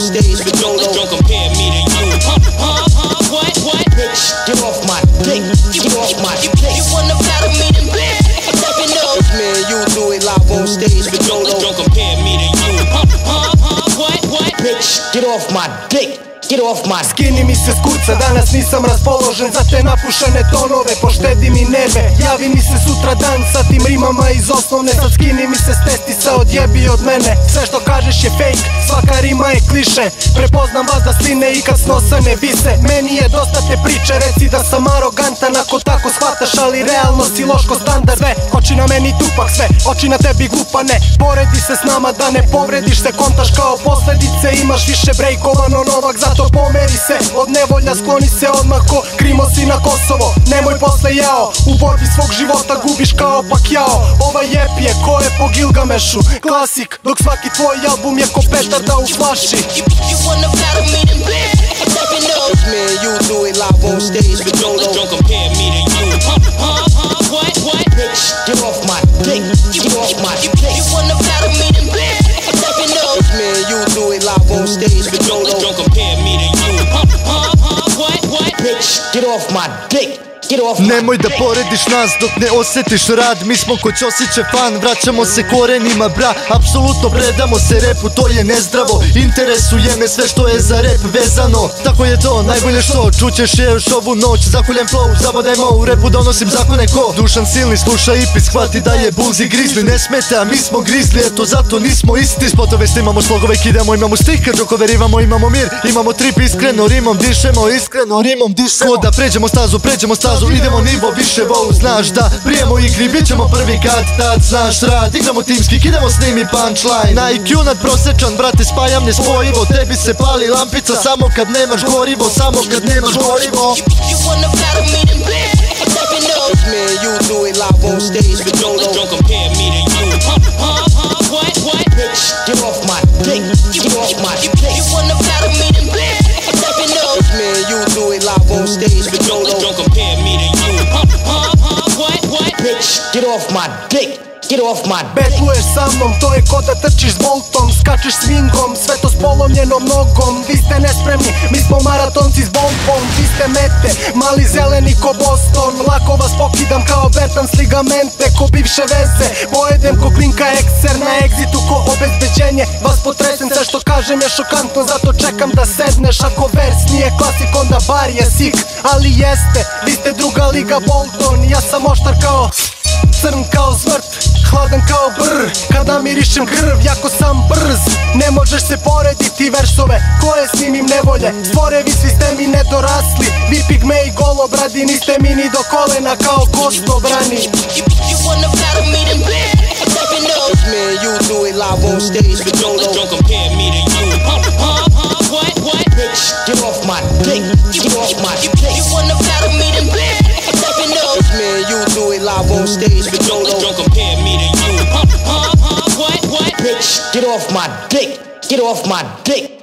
stage with Dolo. Don't compare me to you. What? What? Bitch, get off my dick. Get off my dick. You wanna battle me then bitch Let me know It's me and you do it live on stage with Dolo. Don't compare me to you. What? What? Bitch, get off my dick. Get off my Skini mi se s kuca, danas nisam raspoložen za te napušene tonove Poštedi mi nerve, javi mi se sutra dan sa tim rimama iz osnovne. Sad skini mi se s testica, odjebi od mene. Sve što kažeš je fake, svaka rima je kliše. Prepoznam vas da sline i kad snosa ne vise. Meni je dosta te priče, reci da sam arogantan Ako tako shvataš, ali realno si loško standard. Sve, oči na meni tupak, sve, oči na tebi glupane Poredi se s nama da ne povrediš se Kontaš kao posledice, imaš više brejkovano Novak Zato pomeri se, od nevolja skloni se odmah ko Krimo si na Kosovo, nemoj posle jao U borbi svog života gubiš kao pak jao Ovaj ep je ko je po Gilgamešu Klasik, dok svaki tvoj album je ko petarda u flaši You, you wanna battle me then bitch Let me know It's me and you do it live on stage with Dolo. Don't compare me to you. What? What? Bitch, get off my dick. Get off my You, dick. you wanna battle me then bitch you do it live on stage with Dolo. Get off my dick. Get off my Nemoj da porediš nas dok ne osjetiš rad. Mi smo ko Ćosiće fan, vraćamo se korenima bra. Apsolutno predamo se repu, to je nezdravo. Interesuje me sve što je za rep vezano. Tako je to, najbolje što čućeš je još ovu noć. Zakuljem flow, zabodajmo u repu donosim zakone ko? Dušan silni, sluša i pis, shvati da je bulzi grizli Ne smeta, mi smo grizli, eto zato nismo isti. Spotove snimamo, slogove kidamo, imamo stike Džokove rivamo, imamo mir, imamo trip iskreno Rimom dišemo, iskreno, rimom dišemo. Ko da pređemo stazu, pređemo stazu, idemo nivo više wow Znaš da prijemo igri, bit ćemo prvi kad tad Znaš rad, igramo timski, kidamo snimi punchline Na IQ nad prosječan, brate spajam nespojivo Tebi se pali lampica samo kad nemaš gorivo Samo kad nemaš gorivo and you do it live on stage. Don't compare me to you. What? What? Bitch, get off my dick. Get off my dick. you wanna get off my dick. Get off my. Betluješ sa mnom, to je ko da trčiš s boltom Skačeš swingom, sve to s polomljenom nogom. Vi ste nespremni, mi smo maratonci s bombom. Vi ste mete, mali zeleni ko Boston. Lako vas pokidam kao Bertans ligamente Ko bivše veze, pojedem ko klinka ekser Na egzitu ko obezbeđenje. Vas potresem, sve što kažem je šokantno Zato čekam da sedneš. Ako vers nije klasik, onda bar je sik. Ali jeste, vi ste druga liga Bolton Ja sam oštar kao Crn kao smrt, hladan kao brr Kada mirišem krv, jako sam brz Ne možeš se porediti versove Koje snimim nevolje Stvorevi svi ste mi nedorasli Vi pigme i golobradi Niste mi ni do kolena kao kosto brani You, you wanna battle me then bitch Let me know It's me and you do it live on stage with Dolo. Don't compare me to you. What? What? Bitch, get off my dick. Get off my You, dick. you wanna battle me then bitch live on stage with Dolo. Don't compare me to you. Huh, huh, What? What? Bitch, get off my dick. Get off my dick.